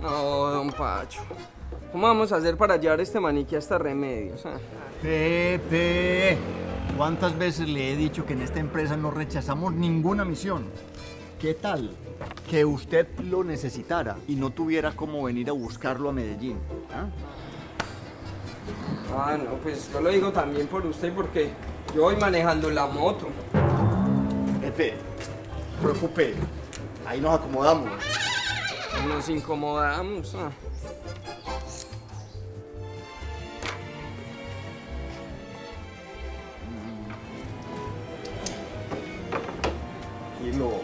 No, don Pacho. ¿Cómo vamos a hacer para llevar este maniquí hasta Remedios? ah? Pepe, ¿cuántas veces le he dicho que en esta empresa no rechazamos ninguna misión? ¿Qué tal que usted lo necesitara y no tuviera cómo venir a buscarlo a Medellín? ¿ah? Ah, no, pues yo lo digo también por usted porque yo voy manejando la moto. Pepe, preocupe, ahí nos acomodamos. Nos incomodamos. ah. Tranquilo.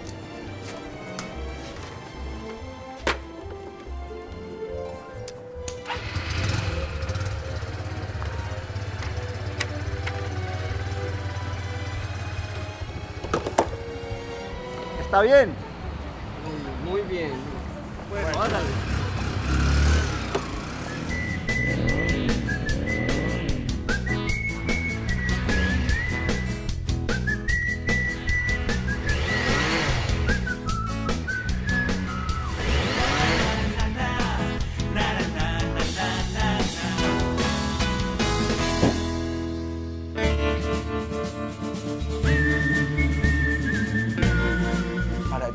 ¿Está bien? Muy bien. Bueno, hágale.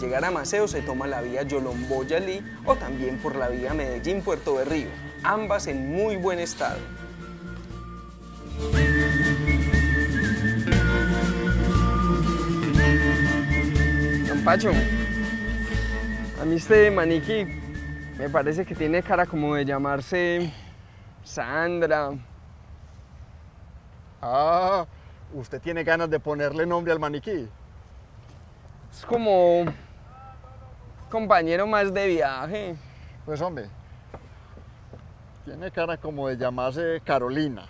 Llegar a Maceo se toma la vía Yolombo-Yalí o también por la vía Medellín-Puerto Berrío, ambas en muy buen estado. Don Pacho, a mí este maniquí me parece que tiene cara como de llamarse Sandra. Ah, usted tiene ganas de ponerle nombre al maniquí. Es como compañero más de viaje. Pues hombre, tiene cara como de llamarse Carolina,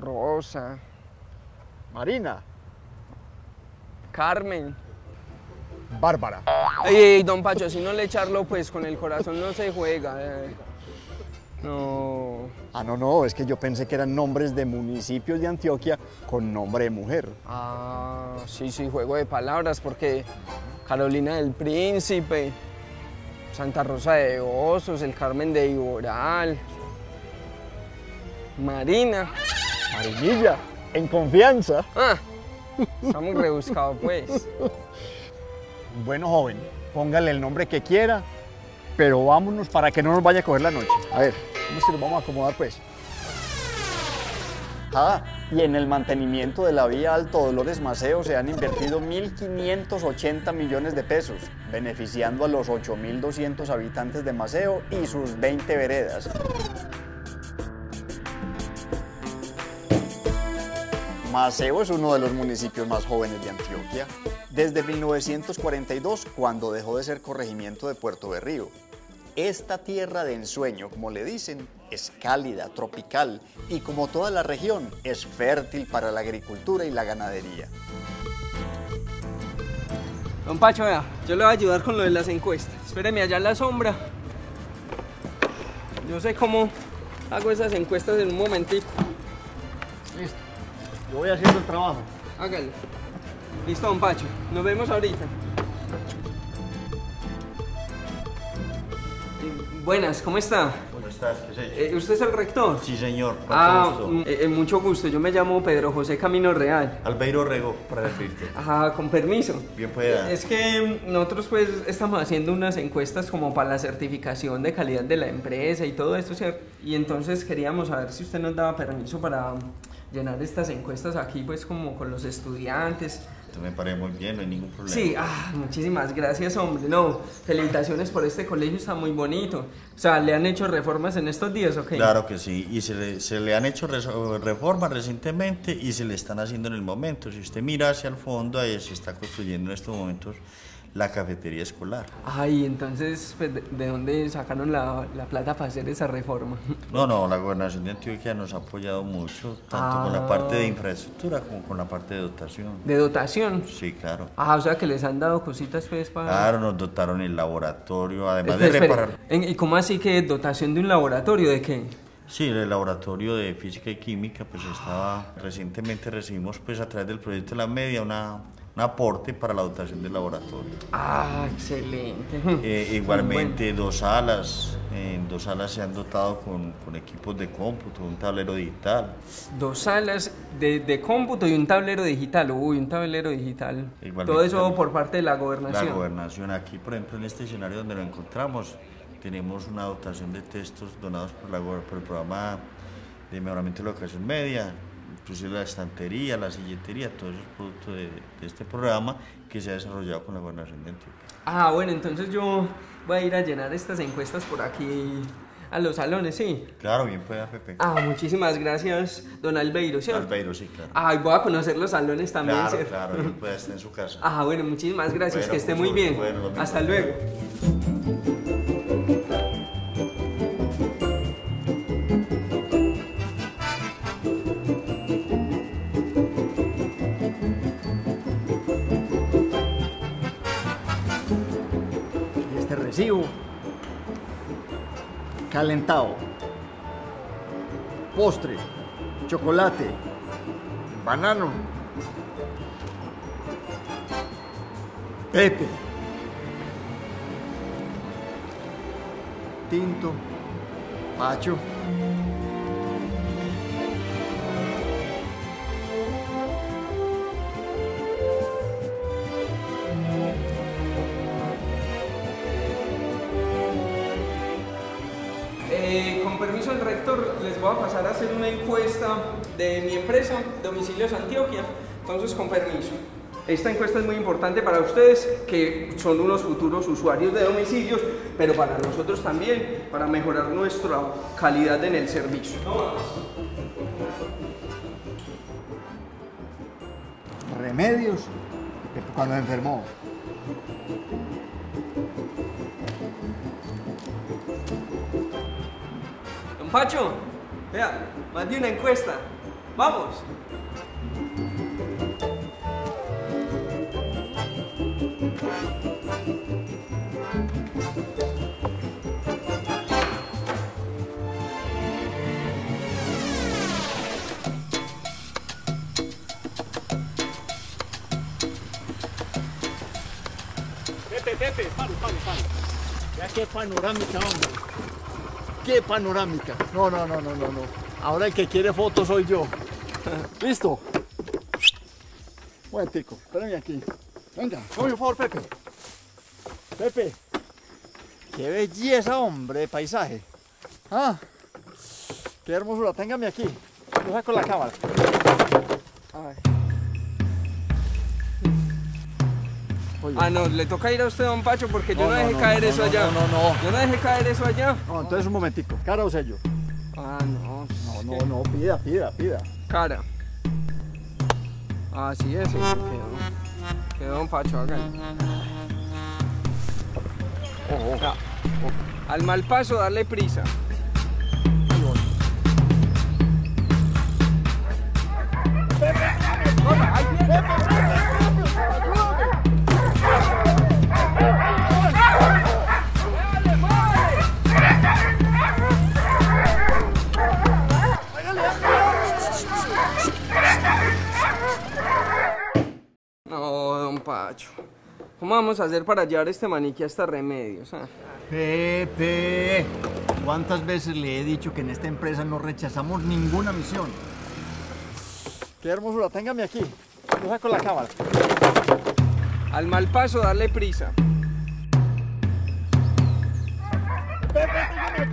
Rosa, Marina, Carmen. Bárbara. Ey, ey, don Pacho, si no le echarlo, pues con el corazón no se juega. eh. No. Ah, no, no, es que yo pensé que eran nombres de municipios de Antioquia con nombre de mujer. Ah, sí, sí, juego de palabras, porque Carolina del Príncipe, Santa Rosa de Osos, el Carmen de Iboral, Marina. Marinilla, en confianza. Ah, está muy rebuscado, pues. Bueno, joven, póngale el nombre que quiera, pero vámonos para que no nos vaya a coger la noche. A ver, ¿cómo que nos vamos a acomodar, pues? Ah, y en el mantenimiento de la vía Alto Dolores Maceo se han invertido 1.580 millones de pesos, beneficiando a los 8.200 habitantes de Maceo y sus 20 veredas. Maceo es uno de los municipios más jóvenes de Antioquia. Desde 1942, cuando dejó de ser corregimiento de Puerto Berrío. Esta tierra de ensueño, como le dicen, es cálida, tropical y como toda la región, es fértil para la agricultura y la ganadería. Don Pacho, vea, yo le voy a ayudar con lo de las encuestas. Espéreme allá en la sombra. Yo sé cómo hago esas encuestas en un momentito. Listo, yo voy haciendo el trabajo. Hágale. Listo, don Pacho. Nos vemos ahorita. Buenas, ¿cómo está? ¿Cómo estás? Eh, ¿Usted es el rector? Sí, señor. Con Ah, gusto. mm, eh, eh, mucho gusto. Yo me llamo Pedro José Camino Real. Albeiro Rego, para servirte. Ajá, con permiso. Bien pueda. Es que mm, nosotros pues estamos haciendo unas encuestas como para la certificación de calidad de la empresa y todo esto, ¿cierto? Y entonces queríamos saber si usted nos daba permiso para llenar estas encuestas aquí pues como con los estudiantes. Me parece muy bien, no hay ningún problema. Sí, ah, muchísimas gracias, hombre. No, felicitaciones por este colegio, está muy bonito. O sea, ¿le han hecho reformas en estos días o qué? Claro que sí, y se le, se le han hecho reformas recientemente y se le están haciendo en el momento. Si usted mira hacia el fondo, ahí se está construyendo en estos momentos la cafetería escolar. Ay, entonces, pues, ¿de, de dónde sacaron la, la plata para hacer esa reforma? No, no, la gobernación de Antioquia nos ha apoyado mucho, tanto con la parte Ah. de infraestructura como con la parte de dotación. ¿De dotación? Sí, claro. Ah, o sea que les han dado cositas pues para... Claro, nos dotaron el laboratorio, además de reparar. ¿Y cómo así que dotación de un laboratorio? ¿De qué? Sí, el laboratorio de física y química, pues estaba, recientemente recibimos pues a través del proyecto de la media una un aporte para la dotación del laboratorio. Ah, excelente. Eh, igualmente dos salas, dos salas se han dotado con, con equipos de cómputo, un tablero digital. Dos salas de, de cómputo y un tablero digital. Uy, un tablero digital. Igualmente Todo eso por parte de la La gobernación. gobernación aquí, por ejemplo, en este escenario donde lo encontramos, tenemos una dotación de textos donados por, la, por el programa de mejoramiento de la educación media, inclusive la estantería, la silletería, todo eso es producto de, de este programa que se ha desarrollado con la gobernación de Antioquia. Ah, bueno, entonces yo voy a ir a llenar estas encuestas por aquí a los salones, sí. Claro, bien puede Pepe. Ah, muchísimas gracias, don Albeiro, ¿cierto? Albeiro, sí, claro. Ay, voy a conocer los salones también, claro, claro, bien puede estar en su casa. Ah, bueno, muchísimas gracias, Bueno, que esté muy bien. bueno. Hasta luego. Calentado, postre, chocolate, banano, pepe, tinto, pacho. Les voy a pasar a hacer una encuesta de mi empresa, Domicilios Antioquia. Entonces, con permiso. Esta encuesta es muy importante para ustedes, que son unos futuros usuarios de domicilios, pero para nosotros también, para mejorar nuestra calidad en el servicio. Remedios cuando enfermó. Pacho, vea, de una encuesta. Vamos. Pepe, Pepe, paro, paro, paro. Ya qué panorámica, hombre. Qué panorámica. No, no, no, no, no, no. Ahora el que quiere fotos soy yo. ¿Listo? Momentico, espérame aquí. Venga, come por favor, Pepe. Pepe. Qué belleza, hombre, de paisaje. Ah, qué hermosura. Téngame aquí. Yo saco la cámara. Ay. Oye. Ah, no, le toca ir a usted, don Pacho, porque yo No, no, no, dejé no, caer no, eso no, allá. no, no, no. Yo no dejé caer eso allá. No, entonces un momentico. ¿Cara o sello? Ah, no. No, no, no, pida, pida, pida. Cara. Ah, sí, ese. Quedó. Quedó don Pacho, hágale. Ojo, Ya. Al mal paso, darle prisa. No, ¿Cómo vamos a hacer para llevar este maniquí hasta remedios? ah? Pepe, ¿cuántas veces le he dicho que en esta empresa no rechazamos ninguna misión? Qué hermosura, téngame aquí. Yo saco la cámara. Al mal paso, darle prisa.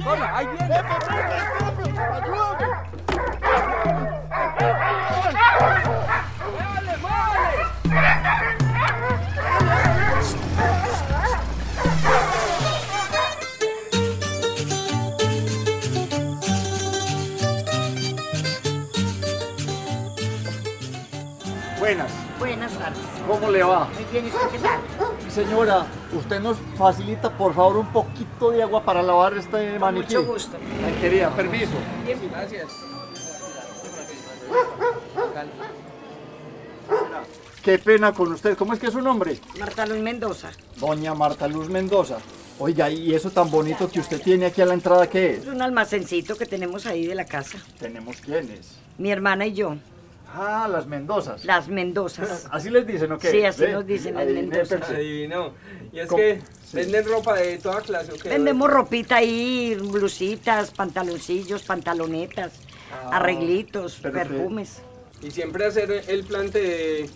Hola, ahí viene. Pepe, Pepe, Pepe, ayúdame. Buenas, Buenas tardes. ¿cómo le va? Muy bien, ¿y usted qué tal? Señora, ¿usted nos facilita por favor un poquito de agua para lavar este Con maniquí? mucho gusto. Ay, querida, permiso. Gracias. Qué pena con usted. ¿Cómo es que es su nombre? Marta Luis Mendoza. Doña Marta Luz Mendoza. Oiga, ¿y eso tan bonito que usted tiene aquí a la entrada qué Es es? un almacencito que tenemos ahí de la casa. Tenemos quiénes. Mi hermana y yo. Ah, las Mendozas. Las Mendozas. ¿Así les dicen o qué? Sí, así Ve, nos dicen las Mendozas. Adivino. Y es ¿Cómo? que Sí. venden ropa de toda clase, ¿o qué? Vendemos ropita ahí, blusitas, pantaloncillos, pantalonetas, Ah. arreglitos, perfumes. Y siempre hacer el plante de,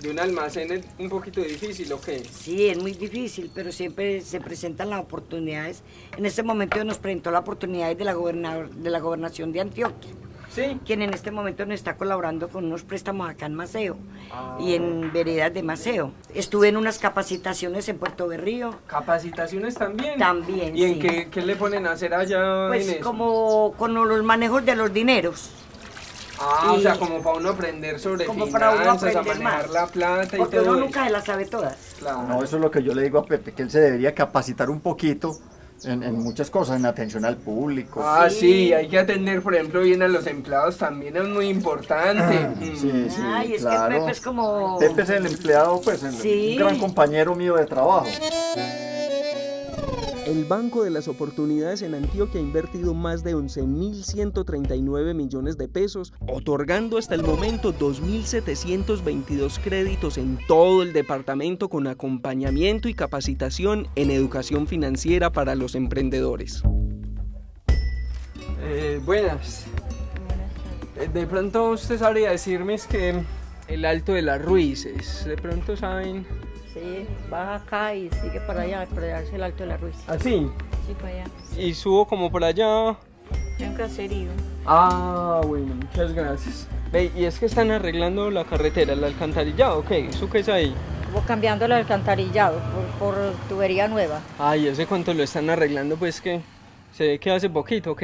de un almacén es un poquito difícil, ¿o qué? Sí, es muy difícil, pero siempre se presentan las oportunidades. En este momento nos presentó la oportunidad de la, de la gobernación de Antioquia, Sí. quien en este momento nos está colaborando con unos préstamos acá en Maceo Ah. y en veredas de Maceo. Estuve en unas capacitaciones en Puerto Berrío, ¿Capacitaciones también? También, ¿Y en sí. qué, qué le ponen a hacer allá en pues eso? como con los manejos de los dineros. Ah, o sea, como para uno aprender sobre Como finanzas, para uno a aprender manejar más. la plata y Porque todo uno eso. nunca se las sabe todas. Claro. No, eso es lo que yo le digo a Pepe, que él se debería capacitar un poquito en, en muchas cosas, en atención al público. Ah, sí. Sí. hay que atender, por ejemplo, bien a los empleados también, es muy importante. Mm. Sí, sí, Ay, es claro. que Pepe es como... Pepe es el empleado, pues, el, Sí. un gran compañero mío de trabajo. El Banco de las Oportunidades en Antioquia ha invertido más de 11.139 millones de pesos, otorgando hasta el momento 2.722 créditos en todo el departamento con acompañamiento y capacitación en educación financiera para los emprendedores. Eh, buenas. Eh, De pronto usted sabría decirme es que el Alto de las Ruices, de pronto saben... Sí, baja acá y sigue para allá, para allá el Alto de la Ruiz. Así. Sí, para allá. Y subo como por allá. Un caserío. Ah, bueno, muchas gracias. Ve, y es que están arreglando la carretera, el alcantarillado, ¿ok? ¿Eso qué es ahí? Cambiando el alcantarillado por, por tubería nueva. Ay, ese cuánto lo están arreglando, pues que se ve que hace poquito, ¿ok?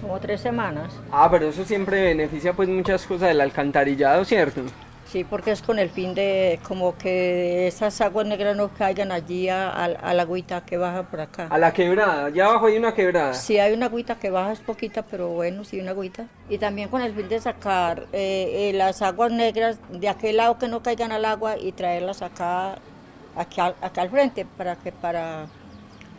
Como tres semanas. Ah, pero eso siempre beneficia pues muchas cosas del alcantarillado, ¿cierto? Sí, porque es con el fin de como que esas aguas negras no caigan allí a, a- a la agüita que baja por acá. A la quebrada, allá abajo hay una quebrada. Sí hay una agüita que baja, es poquita, pero bueno, sí una agüita. Y también con el fin de sacar eh, eh, las aguas negras de aquel lado que no caigan al agua y traerlas acá, acá al frente, para que para...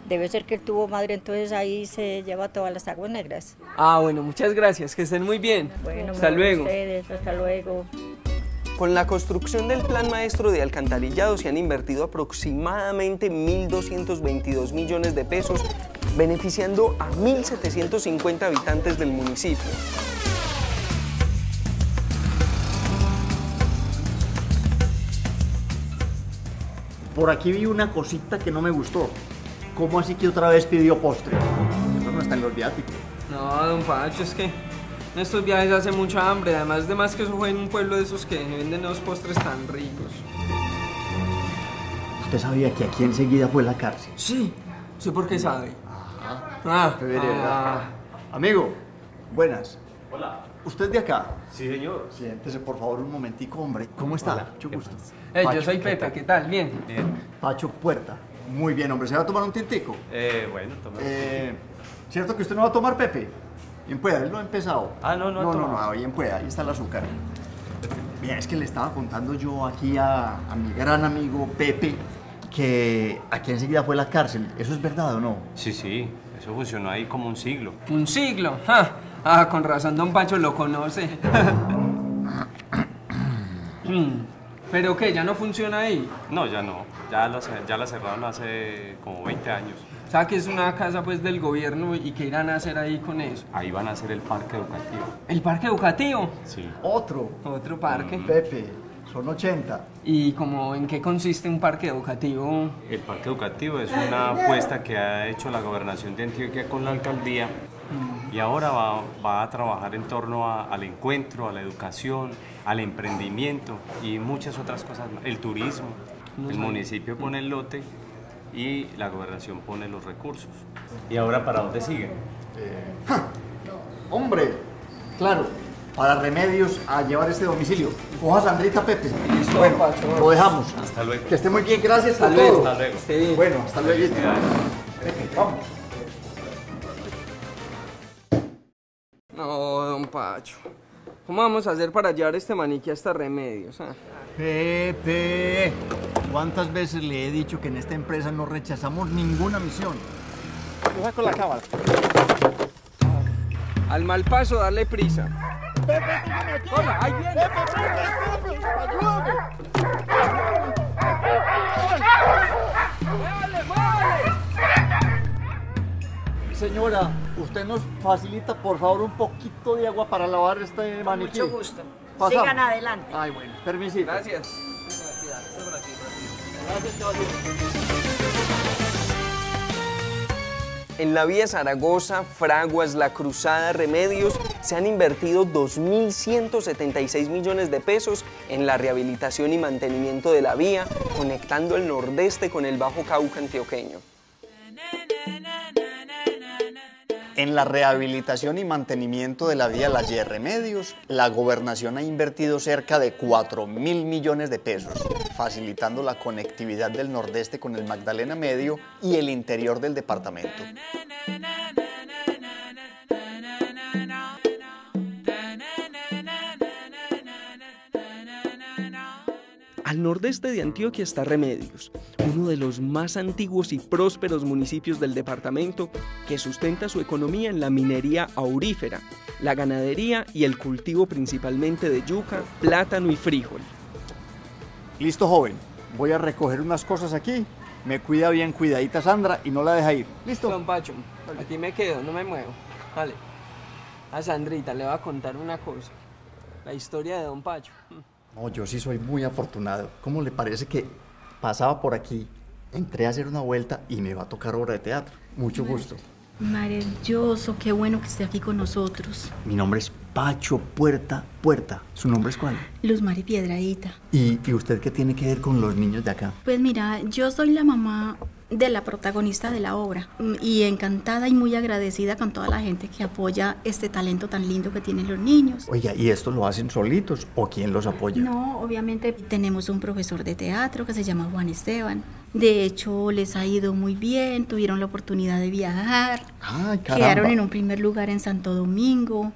Debe ser que el tubo madre, entonces ahí se lleva todas las aguas negras. Ah, bueno, muchas gracias, que estén muy bien. Bueno, Hasta luego. Ustedes, hasta luego. Con la construcción del Plan Maestro de Alcantarillado se han invertido aproximadamente 1.222 millones de pesos, beneficiando a 1.750 habitantes del municipio. Por aquí vi una cosita que no me gustó. ¿Cómo así que otra vez pidió postre? Eso no está en los viáticos. No, don Pacho, es que en estos viajes hace mucha hambre. Además de más que eso fue en un pueblo de esos que venden los postres tan ricos. ¿Usted sabía que aquí enseguida fue la cárcel? Sí, sí porque sabe. Ah, Qué vereda. Amigo, buenas. Hola. ¿Usted es de acá? Sí, señor. Siéntese por favor un momentico, hombre. ¿Cómo está? Mucho gusto. Eh, yo soy ¿qué Pepe, tal? ¿qué tal? Bien. Bien. Pacho Puerta. Muy bien, hombre. ¿Se va a tomar un tintico? Eh, bueno, toma. Eh, ¿Cierto que usted no va a tomar, Pepe? Bien pueda, él lo ha empezado. Ah, no, no ha No, no, tomado. no, bien pueda, ahí está el azúcar. Mira, es que le estaba contando yo aquí a, a mi gran amigo Pepe que aquí enseguida fue la cárcel. ¿Eso es verdad o no? Sí, sí. Eso funcionó ahí como un siglo. Un siglo. ja. Ah, con razón don Pacho lo conoce. ¿Pero qué? ¿Ya no funciona ahí? No, ya no. Ya la, ya la cerraron hace como 20 años. O sea que es una casa pues del gobierno y qué irán a hacer ahí con eso. Ahí van a hacer el parque educativo. ¿El parque educativo? Sí. Otro. Otro parque. Pepe, son 80. ¿Y como en qué consiste un parque educativo? El parque educativo es una apuesta que ha hecho la gobernación de Antioquia con la alcaldía y ahora va, va a trabajar en torno a- al encuentro, a la educación, al emprendimiento y muchas otras cosas. más. El turismo. El municipio pone el lote y la gobernación pone los recursos. ¿Y ahora para dónde siguen? Hombre, claro, para remedios a llevar este domicilio. Coja Sandrita Pepe. bueno, lo dejamos. Hasta luego. Que esté muy bien, gracias por luego. Hasta luego. Bien. Bueno, hasta luego. Pepe, vamos. No, don Pacho. ¿Cómo vamos a hacer para llevar este maniquí hasta remedios? ah? Pepe, ¿cuántas veces le he dicho que en esta empresa no rechazamos ninguna misión? Yo saco la cámara. Al mal paso, darle prisa. Pepe, téngame aquí. Hola, ahí viene. Pepe, Pepe, Pepe, ayúdame. Señora, ¿usted nos facilita por favor un poquito de agua para lavar este Con maniquí? mucho gusto. Pasamos. Sigan adelante. Ay, bueno, permisito. Gracias. En la vía Zaragoza, Fraguas, La Cruzada, Remedios, se han invertido 2.176 millones de pesos en la rehabilitación y mantenimiento de la vía, conectando el nordeste con el Bajo Cauca antioqueño. En la rehabilitación y mantenimiento de la vía La Ye Remedios, la gobernación ha invertido cerca de 4 mil millones de pesos, facilitando la conectividad del nordeste con el Magdalena Medio y el interior del departamento. Al nordeste de Antioquia está Remedios, uno de los más antiguos y prósperos municipios del departamento que sustenta su economía en la minería aurífera, la ganadería y el cultivo principalmente de yuca, plátano y frijol. Listo, joven. Voy a recoger unas cosas aquí. Me cuida bien cuidadita Sandra y no la deja ir. ¿Listo? Don Pacho, aquí me quedo, no me muevo. Vale. A Sandrita le voy a contar una cosa. La historia de Don Pacho. No, yo sí soy muy afortunado. ¿Cómo le parece que pasaba por aquí, entré a hacer una vuelta y me va a tocar obra de teatro? Mucho gusto. Maravilloso, qué bueno que esté aquí con nosotros. Mi nombre es Pacho Puerta Puerta. ¿Su nombre es cuál? Luz Mari Piedradita. ¿Y, y usted qué tiene que ver con los niños de acá? Pues mira, yo soy la mamá de la protagonista de la obra mm, y encantada y muy agradecida con toda la gente que apoya este talento tan lindo que tienen los niños. Oiga, ¿y esto lo hacen solitos o quién los apoya? No, obviamente tenemos un profesor de teatro que se llama Juan Esteban. De hecho, les ha ido muy bien, tuvieron la oportunidad de viajar, Ay, quedaron en un primer lugar en Santo Domingo.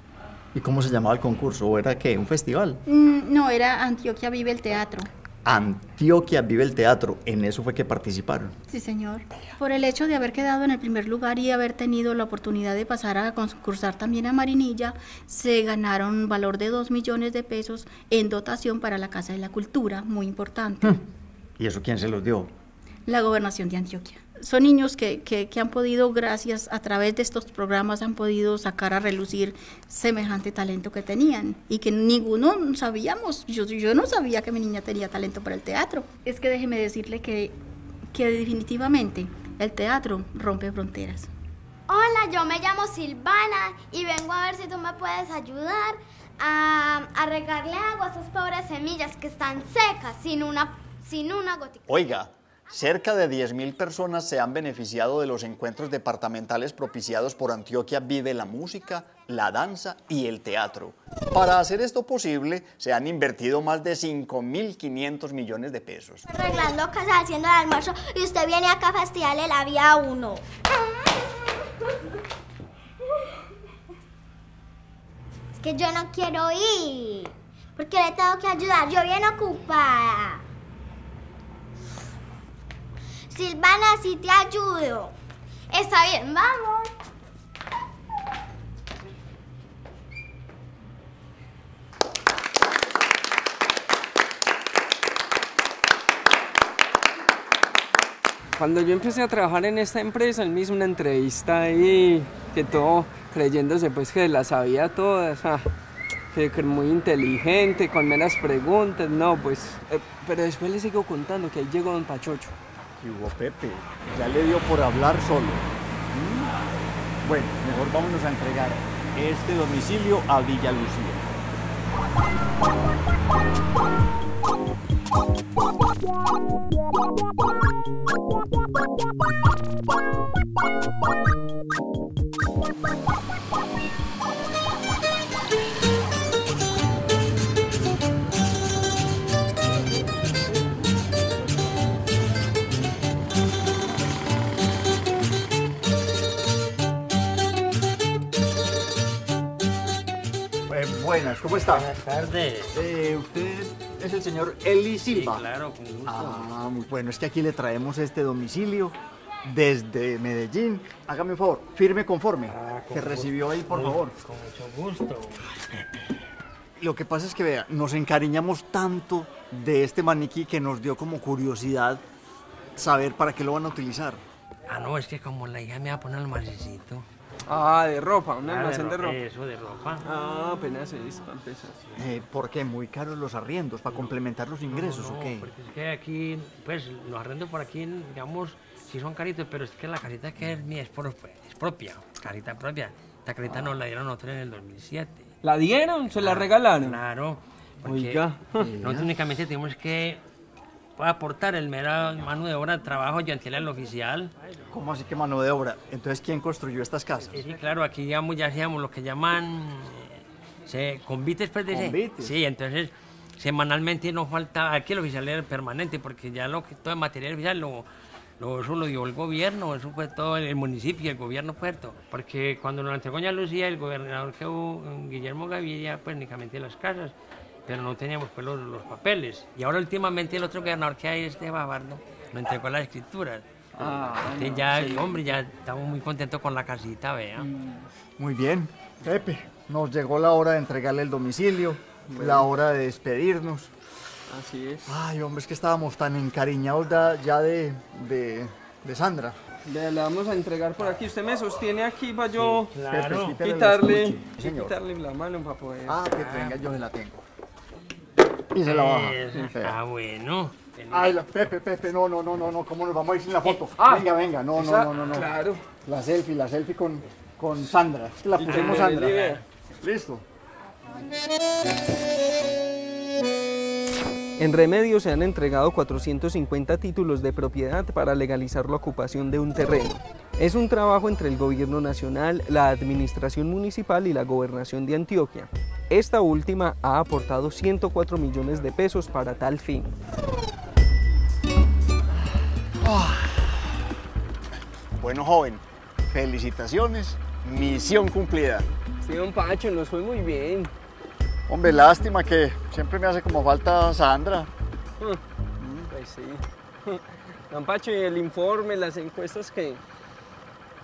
¿Y cómo se llamaba el concurso? ¿O era qué? ¿Un festival? Mm, No, era Antioquia Vive el Teatro. Antioquia Vive el Teatro. En eso fue que participaron. Sí, señor. Por el hecho de haber quedado en el primer lugar y haber tenido la oportunidad de pasar a concursar también a Marinilla, se ganaron un valor de 2 millones de pesos en dotación para la Casa de la Cultura, muy importante. ¿Y eso quién se los dio? La gobernación de Antioquia. Son niños que, que, que han podido, gracias a través de estos programas, han podido sacar a relucir semejante talento que tenían y que ninguno sabíamos. Yo, yo no sabía que mi niña tenía talento para el teatro. Es que déjeme decirle que, que definitivamente el teatro rompe fronteras. Hola, yo me llamo Silvana y vengo a ver si tú me puedes ayudar a, a regarle agua a esas pobres semillas que están secas, sin una, sin una gotica. Oiga, cerca de 10.000 personas se han beneficiado de los encuentros departamentales propiciados por Antioquia Vive la Música, la Danza y el Teatro. Para hacer esto posible, se han invertido más de 5.500 millones de pesos. Arreglando casa, haciendo el almuerzo y usted viene acá a fastidiarle la vida a uno. Es que yo no quiero ir, porque le tengo que ayudar, yo bien ocupada. Silvana, sí te ayudo. Está bien, vamos. Cuando yo empecé a trabajar en esta empresa, él me hizo una entrevista ahí, que todo creyéndose pues que las sabía todas, que, que muy inteligente, con meras preguntas, no, pues, eh, pero después le sigo contando que ahí llegó don Pachocho. Hubo Pepe, ya le dio por hablar solo. ¿Mm? Bueno, mejor vámonos a entregar este domicilio a Villa Lucía. ¿Cómo está? Buenas tardes. Eh, usted es el señor Eli Silva. Sí, claro, con gusto. Ah, muy bueno, es que aquí le traemos este domicilio desde Medellín. Hágame un favor, firme conforme. Ah, con que gusto. recibió ahí, por favor. Con mucho gusto. lo que pasa es que, vea, nos encariñamos tanto de este maniquí que nos dio como curiosidad saber para qué lo van a utilizar. Ah, no, es que como la hija me va a poner el marcecito. Ah, de ropa, un Ah, almacén de ro- ropa. Eso, de ropa. Ah, apenas es, para empezar. Eh, ¿Por qué? ¿Muy caros los arriendos para complementar los ingresos No, o qué? porque es que aquí, pues, los arrendos por aquí, digamos, sí son caritos, pero es que la casita que es mía es, por- es propia, carita propia. Esta carita nos la dieron a nosotros en el 2007. ¿La dieron? ¿Se la Ah, regalaron? Claro. Porque Oiga. nosotros únicamente tenemos que aportar el mero mano de obra, trabajo y el oficial. ¿Cómo así que mano de obra? Entonces, ¿quién construyó estas casas? Sí, claro, aquí digamos, ya hacíamos lo que llaman eh, se, convites, pues, de Convites. Sí, entonces semanalmente nos falta, aquí el oficial era permanente, porque ya lo que todo el material oficial lo, lo, eso lo dio el gobierno, eso fue todo el, el municipio y el gobierno puerto, porque cuando nos entregó Doña Lucía, el gobernador que hubo, Guillermo Gaviria, pues únicamente las casas, pero no teníamos pues los, los papeles. Y ahora últimamente el otro gobernador que hay, este Babardo, nos entregó las escrituras. Ah, Entonces ya, hombre, ya estamos muy contentos con la casita, vea. Muy bien. Pepe, nos llegó la hora de entregarle el domicilio, la hora de despedirnos. Así es. Ay, hombre, es que estábamos tan encariñados ya de, de, de Sandra. La vamos a entregar por aquí. Usted me sostiene aquí para yo claro. Quítale la quitarle. Sí, quitarle la mano para poder. Ah, Pepe, venga, yo se la tengo. Y se la baja. Vea. Ah, bueno. Ay, la- Pepe, Pepe, no, no, no, no, no, ¿cómo nos vamos a ir sin la foto? Ah, venga, venga, no, no, esa- no, no, no. Claro. La selfie, la selfie con, con Sandra. Es que la pusimos Sandra. Listo. En Remedio se han entregado 450 títulos de propiedad para legalizar la ocupación de un terreno. Es un trabajo entre el gobierno nacional, la administración municipal y la gobernación de Antioquia. Esta última ha aportado 104 millones de pesos para tal fin. Bueno, joven, felicitaciones, misión cumplida. Sí, don Pacho, nos fue muy bien. Hombre, lástima que siempre me hace como falta Sandra. Pues sí. Don Pacho, y el informe, las encuestas que.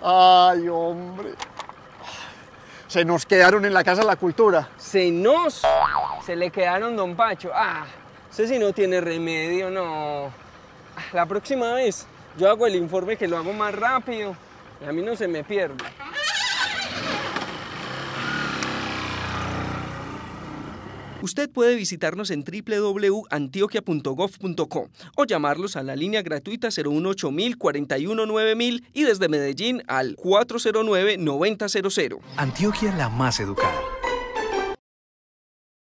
Ay, hombre. Se nos quedaron en la Casa la Cultura. Se nos. Se le quedaron, don Pacho. Ah, usted si no tiene remedio, no. La próxima vez yo hago el informe que lo hago más rápido y a mí no se me pierde. Usted puede visitarnos en www.antioquia.gov.co o llamarlos a la línea gratuita 018 41 9000 y desde Medellín al 409 9000. Antioquia la más educada.